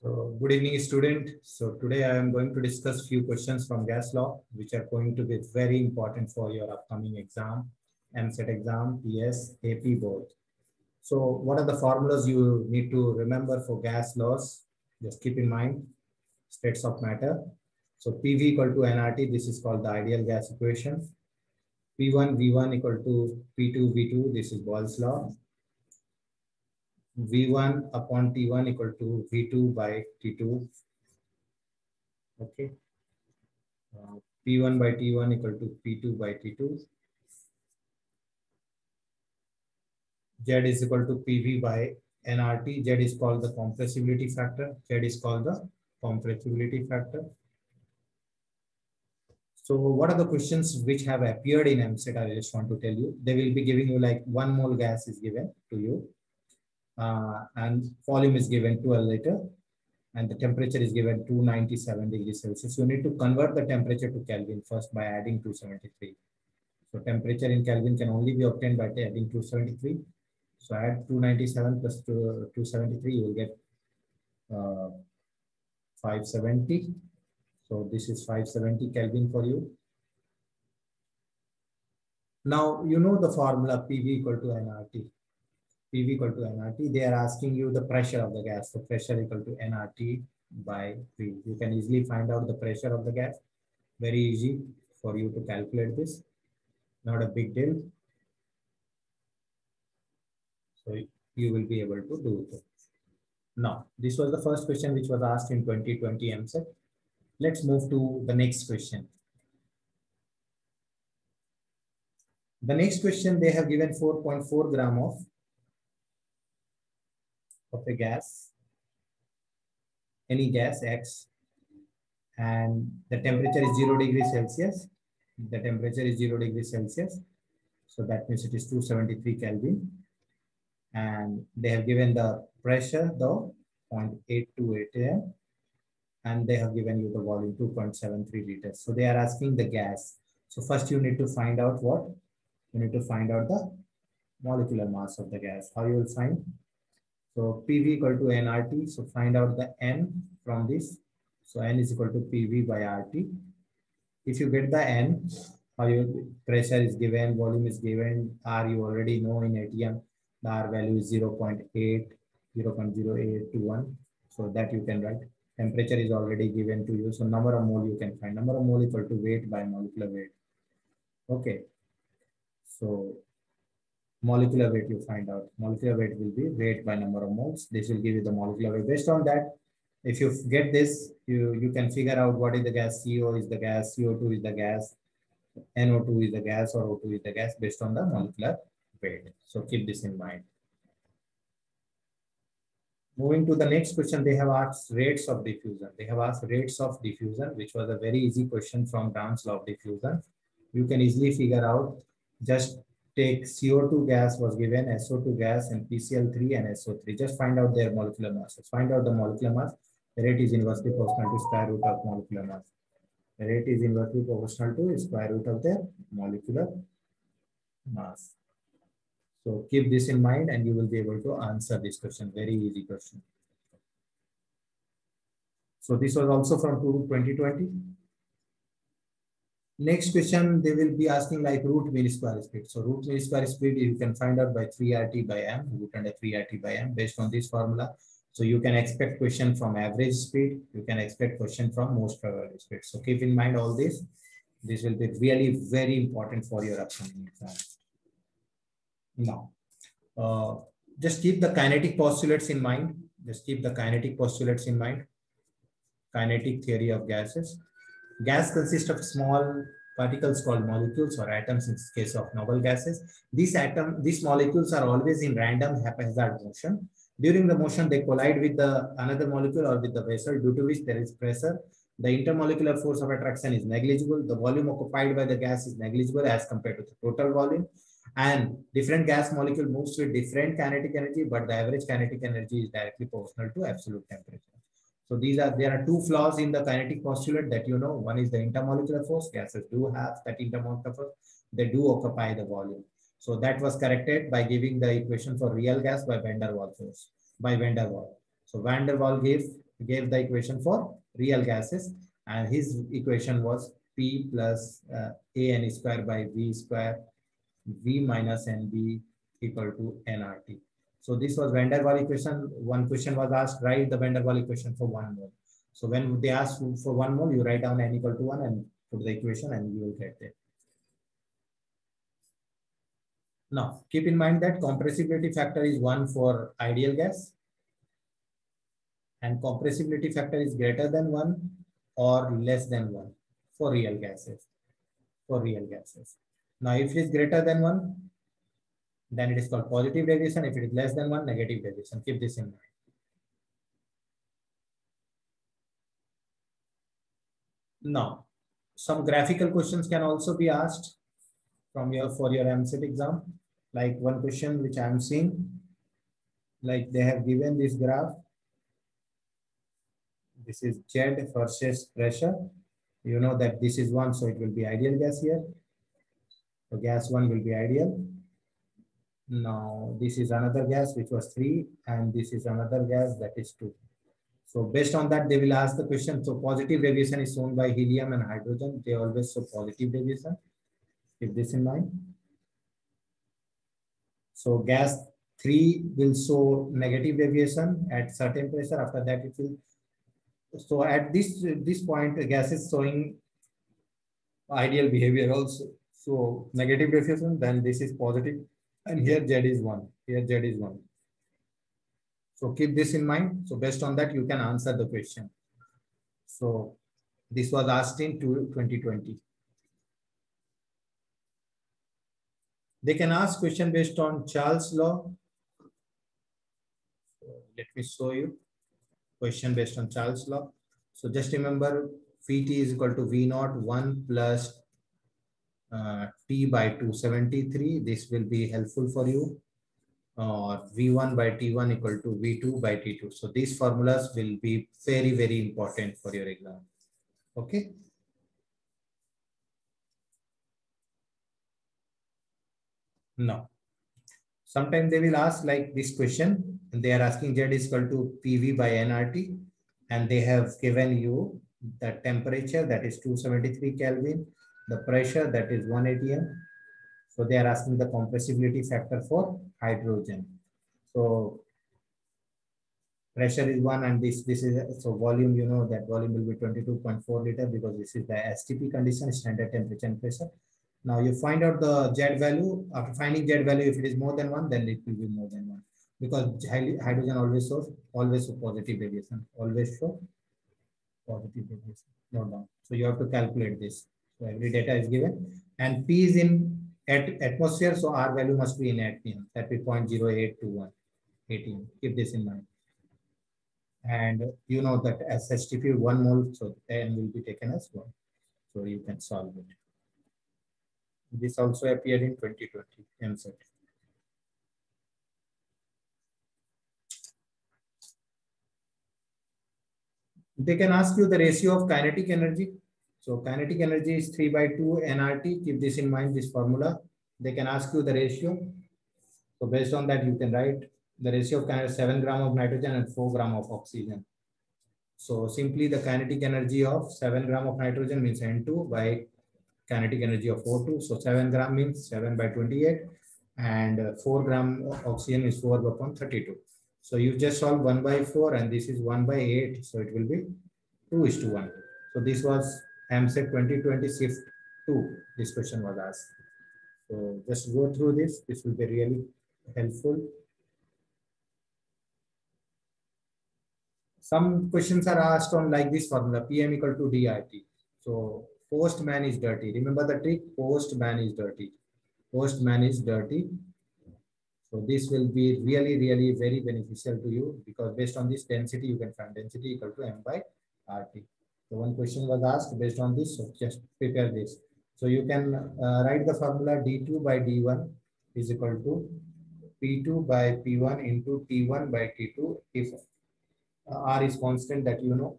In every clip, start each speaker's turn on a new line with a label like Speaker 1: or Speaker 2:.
Speaker 1: So good evening, student. So today I am going to discuss few questions from gas law, which are going to be very important for your upcoming exam, EAMCET exam, PS, AP both. So what are the formulas you need to remember for gas laws? Just keep in mind states of matter. So PV equal to nRT, this is called the ideal gas equation. P1 V1 equal to P2 V2, this is Boyle's law. V1 upon T1 equal to V2 by T2. Okay. Uh, P1 by T1 equal to P2 by T2. Z is equal to PV by nRT. Z is called the compressibility factor. Z is called the compressibility factor. So what are the questions which have appeared in EAMCET? I just want to tell you. They will be giving you like one mole gas is given to you uh, and volume is given 12 liter and the temperature is given 297 degrees Celsius. You need to convert the temperature to Kelvin first by adding 273. So temperature in Kelvin can only be obtained by adding 273. So add 297 plus 273, you will get uh, 570. So this is 570 Kelvin for you. Now you know the formula PV equal to nRT. PV equal to nRT, they are asking you the pressure of the gas. The pressure equal to nRT by V. You can easily find out the pressure of the gas. Very easy for you to calculate this. Not a big deal. So you will be able to do it. Now, this was the first question which was asked in 2020 EAMCET. Let's move to the next question. The next question, they have given 4.4 gram of of a gas, any gas X, and the temperature is zero degrees Celsius. The temperature is zero degrees Celsius. So that means it is 273 Kelvin. And they have given the pressure though 0.828 atm and they have given you the volume 2.73 liters. So they are asking the gas. So first you need to find out what? You need to find out the molecular mass of the gas. How you will find? So PV equal to nRT. So find out the N from this. So N is equal to PV by RT. If you get the N, how your pressure is given, volume is given, R you already know in ATM, the R value is 0 0.8, 0 0.0821. So that you can write. Temperature is already given to you. So number of mole you can find. Number of mole equal to weight by molecular weight. Okay. So molecular weight you find out. Molecular weight will be weight by number of moles. This will give you the molecular weight. Based on that, if you get this, you, you can figure out what is the gas. CO is the gas, CO2 is the gas, NO2 is the gas, or O2 is the gas based on the molecular weight. So keep this in mind. Moving to the next question, they have asked rates of diffusion. They have asked rates of diffusion, which was a very easy question from Graham's law of diffusion. You can easily figure out just take CO2 gas was given, SO2 gas, and PCl3 and SO3. Just find out their molecular masses. Find out the molecular mass. The rate is inversely proportional to square root of molecular mass. The rate is inversely proportional to square root of their molecular mass. So keep this in mind and you will be able to answer this question. Very easy question. So this was also from 2020. Next question, they will be asking like root mean square speed. So root mean square speed you can find out by 3RT by M, root under 3RT by M based on this formula. So you can expect question from average speed. You can expect question from most probable speed. So keep in mind all this. This will be really very important for your upcoming exam. Now, uh, just keep the kinetic postulates in mind. Just keep the kinetic postulates in mind. Kinetic theory of gases. Gas consists of small particles called molecules or atoms in case of noble gases. These atom, these molecules are always in random haphazard motion. During the motion, they collide with the another molecule or with the vessel, due to which there is pressure. The intermolecular force of attraction is negligible. The volume occupied by the gas is negligible as compared to the total volume. And different gas molecule moves with different kinetic energy, but the average kinetic energy is directly proportional to absolute temperature. So these are there are two flaws in the kinetic postulate that you know. One is the intermolecular force. Gases do have that intermolecular force. They do occupy the volume. So that was corrected by giving the equation for real gas by van der Waals force by van der Waals. So van der Waals gave gave the equation for real gases and his equation was P plus uh, AN square by V square V minus NB equal to nRT. So this was van der Waal equation. One question was asked, write the van der Waal equation for one mole. So when they ask for one mole, you write down n equal to one and put the equation and you will get it. Now, keep in mind that compressibility factor is one for ideal gas and compressibility factor is greater than one or less than one for real gases, for real gases. Now, if it is greater than one, then it is called positive deviation. If it is less than one, negative deviation. Keep this in mind. Now, some graphical questions can also be asked from your for your EAMCET exam. Like one question which I'm seeing, like they have given this graph. This is Z versus pressure. You know that this is one, so it will be ideal gas here. So gas one will be ideal. Now this is another gas which was three, and this is another gas that is two. So based on that, they will ask the question. So positive deviation is shown by helium and hydrogen. They always show positive deviation. Keep this in mind. So gas 3 will show negative deviation at certain pressure. After that, it will. So at this, this point, the gas is showing ideal behavior also. So negative deviation, then this is positive. And here Z is 1. Here Z is 1. So keep this in mind. So based on that, you can answer the question. So this was asked in 2020. They can ask question based on Charles law. Let me show you question based on Charles law. So just remember Vt is equal to V naught 1 plus Uh, T by 273. This will be helpful for you. Or V1 by T1 equal to V2 by T2. So these formulas will be very, very important for your exam. Okay. No. Sometimes they will ask like this question, and they are asking Z is equal to PV by nRT, and they have given you the temperature that is 273 Kelvin, the pressure that is 1 atm. So they are asking the compressibility factor for hydrogen. So pressure is one and this this is so volume you know that volume will be 22.4 liter because this is the STP condition standard temperature and pressure now you find out the Z value. After finding Z value, if it is more than one, then it will be more than one. Because hydrogen always shows always show positive deviation. Always show positive deviation. Note down. So you have to calculate this. So every data is given. And P is in at atmosphere, so R value must be in atm. That be 0.0821. 18. Keep this in mind. And you know that as one mole, so N will be taken as one. So you can solve it. This also appeared in 2020 EAMCET. They can ask you the ratio of kinetic energy. So kinetic energy is 3 by 2 nRT. Keep this in mind, this formula. They can ask you the ratio. So based on that, you can write the ratio of 7 gram of nitrogen and 4 gram of oxygen. So simply the kinetic energy of 7 gram of nitrogen means N2 by kinetic energy of O2. So 7 gram means 7 by 28 and uh, 4 gram oxygen is 4 upon 32. So you just solve 1 by 4 and this is 1 by 8. So it will be 2 is to 1. So this was EAMCET 2020 shift 2. This question was asked. So just go through this. This will be really helpful. Some questions are asked on like this formula, PM equal to DRT. So Postman is dirty. Remember the trick? Postman is dirty. Postman is dirty. So this will be really, really very beneficial to you because based on this density, you can find density equal to M by RT. So one question was asked based on this, so just prepare this. So you can uh, write the formula D2 by D1 is equal to P2 by P1 into T1 by T2 if uh, R is constant that you know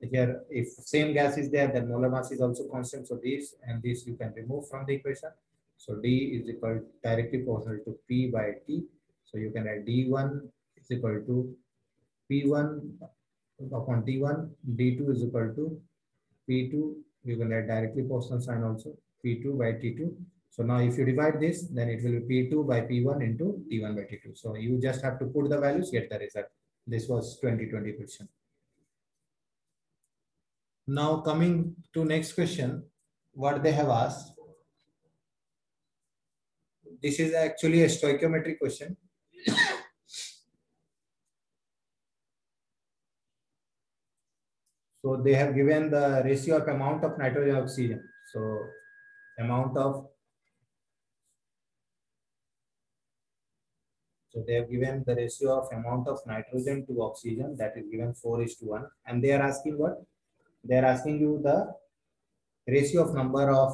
Speaker 1: here if same gas is there then molar mass is also constant. So this and this you can remove from the equation. So d is equal directly proportional to p by t. So you can add d1 is equal to p1 upon T1, D2 is equal to P2, we will write directly Poisson sign also, P2 by T2. So now if you divide this, then it will be P2 by P1 into T1 by T2. So you just have to put the values, get the result. This was 2020 question. Now coming to next question, what they have asked. This is actually a stoichiometry question. So they have given the ratio of amount of nitrogen oxygen. So amount of So they have given the ratio of amount of nitrogen to oxygen that is given 4 is to 1. And they are asking what? They are asking you the ratio of number of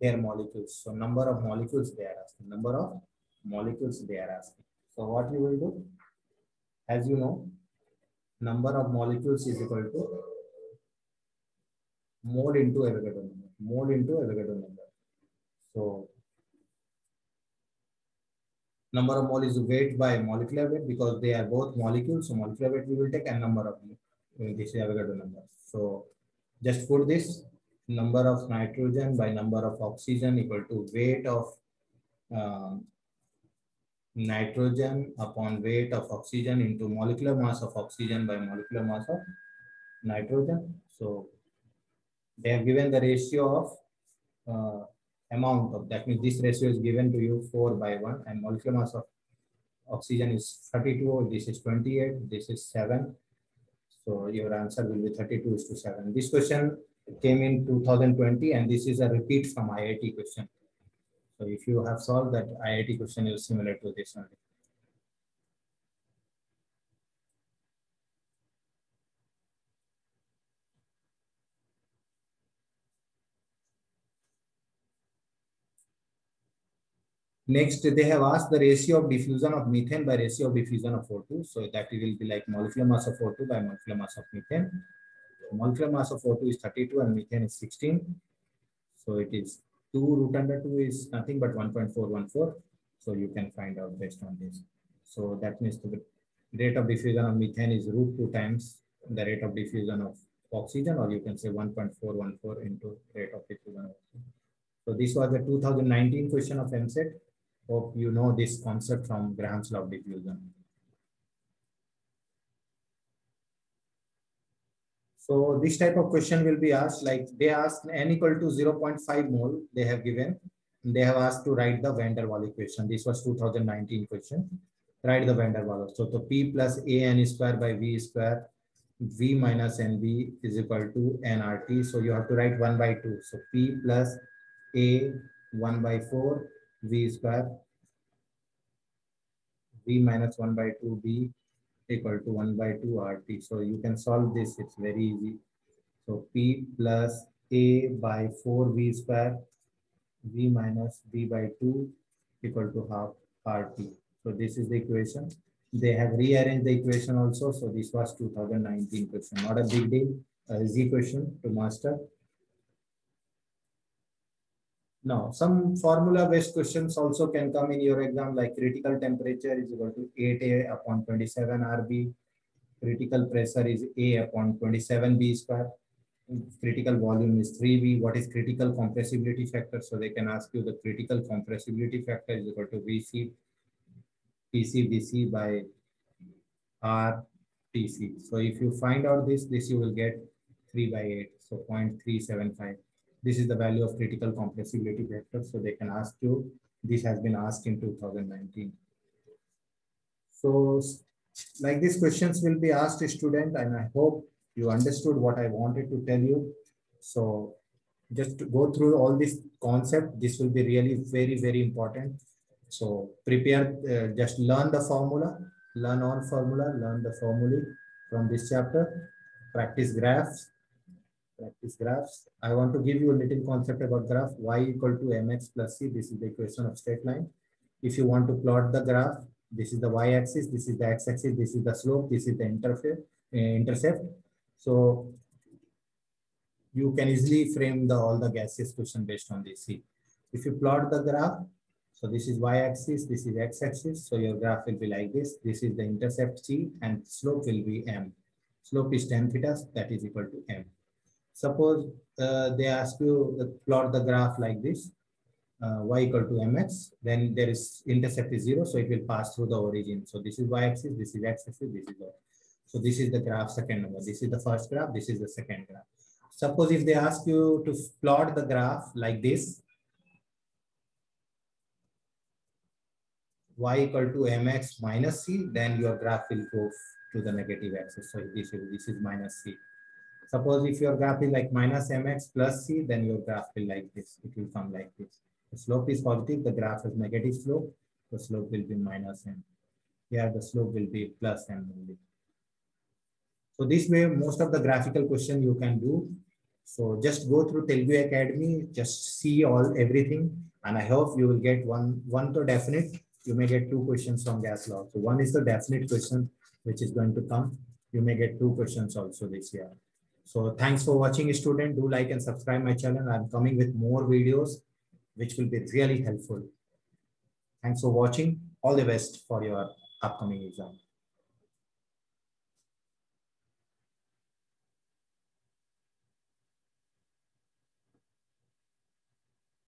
Speaker 1: their molecules. So number of molecules they are asking. Number of molecules they are asking. So what you will do? As you know, number of molecules is equal to mole into Avogadro number. Mole into Avogadro number. So number of mole is weight by molecular weight because they are both molecules. So molecular weight we will take and number of uh, this is Avogadro number. So just put this number of nitrogen by number of oxygen equal to weight of um, nitrogen upon weight of oxygen into molecular mass of oxygen by molecular mass of nitrogen. So they have given the ratio of uh, amount of that means this ratio is given to you 4 by 1 and molecular mass of oxygen is 32 this is 28 this is 7 so your answer will be 32 is to 7 this question came in 2020 and this is a repeat from iit question so if you have solved that iit question is similar to this only Next, they have asked the ratio of diffusion of methane by ratio of diffusion of O2. So that will be like molecular mass of O2 by molecular mass of methane. Molecular mass of O2 is 32 and methane is 16. So it is 2 root under 2 is nothing but 1.414. So you can find out based on this. So that means the rate of diffusion of methane is root 2 times the rate of diffusion of oxygen or you can say 1.414 into rate of diffusion of oxygen. So this was the 2019 question of EAMCET. Hope you know this concept from Graham's law of diffusion. So this type of question will be asked like they asked n equal to 0.5 mole they have given. They have asked to write the van der Waal equation. This was 2019 question. Write the van der Waal. So the P plus A n square by V square V minus NV is equal to nRT. So you have to write 1 by 2. So P plus A 1 by 4 v square v minus 1 by 2 b equal to 1 by 2 rt. So you can solve this, it's very easy. So p plus a by 4 v square v minus b by 2 equal to half rt. So this is the equation. They have rearranged the equation also. So this was 2019 question, not a big deal, a easy question to master. Now, some formula-based questions also can come in your exam, like critical temperature is equal to 8A upon 27 RB. Critical pressure is A upon 27 B square. Critical volume is 3V. What is critical compressibility factor? So they can ask you the critical compressibility factor is equal to VC PC BC by RTC. So if you find out this, this you will get 3 by 8, so 0.375 this is the value of critical compressibility factor. So they can ask you, this has been asked in 2019. So like these questions will be asked a student and I hope you understood what I wanted to tell you. So just to go through all this concept, this will be really very, very important. So prepare, uh, just learn the formula, learn on formula, learn the formulae from this chapter, practice graphs, practice graphs. I want to give you a little concept about graph y equal to mx plus c. This is the equation of straight line. If you want to plot the graph, this is the y-axis, this is the x-axis, this is the slope, this is the intercept. Uh, intercept. So you can easily frame the all the gaseous question based on this. See, if you plot the graph, so this is y-axis, this is x-axis. So your graph will be like this. This is the intercept c and slope will be m. Slope is tan theta, that is equal to m. Suppose uh, they ask you to plot the graph like this, uh, y equal to mx, then there is intercept is zero, so it will pass through the origin. So this is y-axis, this is x-axis, this is y. So this is the graph second number. This is the first graph, this is the second graph. Suppose if they ask you to plot the graph like this, y equal to mx minus c, then your graph will go to the negative axis. So this is, this is minus c. Suppose if your graph is like minus mx plus c, then your graph will like this. It will come like this. The slope is positive, the graph is negative slope, the slope will be minus m. Here the slope will be plus m only. So this way, most of the graphical question you can do. So just go through Telugu Academy, just see all everything, and I hope you will get one one to definite. You may get two questions from gas law. So one is the definite question which is going to come. You may get two questions also this year. So thanks for watching, student. Do like and subscribe my channel. I'm coming with more videos which will be really helpful. Thanks for watching. All the best for your upcoming exam.